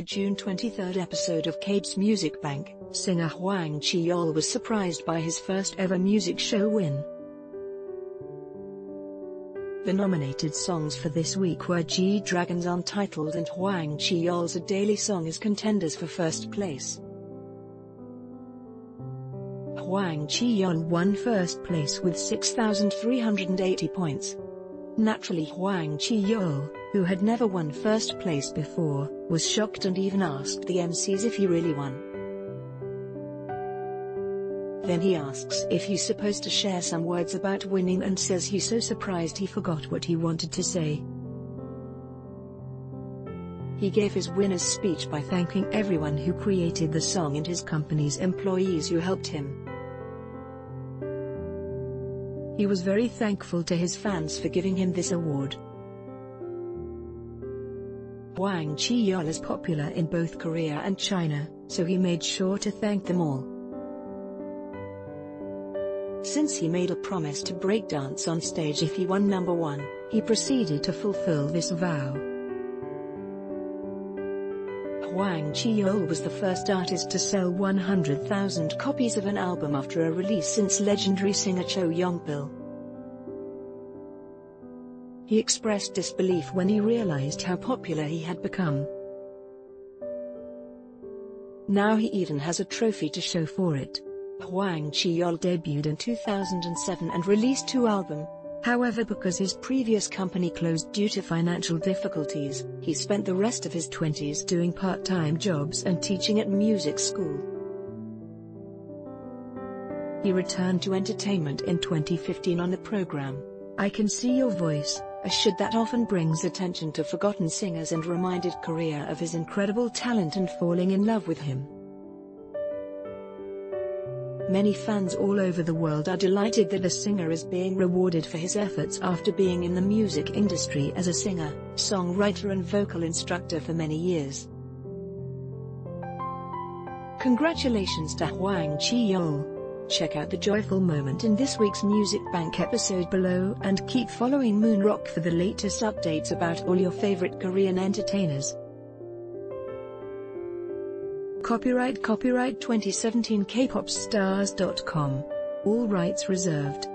The June 23 episode of KBS Music Bank, singer Hwang Chi-yeol was surprised by his first ever music show win. The nominated songs for this week were G-Dragon's Untitled and Hwang Chi-yeol's A Daily Song as contenders for first place. Hwang Chi-yeol won first place with 6,380 points. Naturally Hwang Chi-yeol, who had never won first place before, was shocked and even asked the MCs if he really won. Then he asks if he's supposed to share some words about winning and says he's so surprised he forgot what he wanted to say. He gave his winner's speech by thanking everyone who created the song and his company's employees who helped him. He was very thankful to his fans for giving him this award. Hwang Chi-yeol is popular in both Korea and China, so he made sure to thank them all. Since he made a promise to breakdance on stage if he won number one, he proceeded to fulfill this vow. Hwang Chi-yeol was the first artist to sell 100,000 copies of an album after a release since legendary singer Cho Yong-pil. He expressed disbelief when he realized how popular he had become. Now he even has a trophy to show for it. Hwang Chi-yeol debuted in 2007 and released two albums, However because his previous company closed due to financial difficulties, he spent the rest of his 20s doing part-time jobs and teaching at music school. He returned to entertainment in 2015 on the program, I Can See Your Voice, a should that often brings attention to forgotten singers and reminded Korea of his incredible talent and falling in love with him. Many fans all over the world are delighted that the singer is being rewarded for his efforts after being in the music industry as a singer, songwriter and vocal instructor for many years. Congratulations to Hwang Chi-yeol. Check out the joyful moment in this week's Music Bank episode below and keep following Moonrock for the latest updates about all your favorite Korean entertainers. Copyright Copyright 2017 Kpopstars.com. All rights reserved.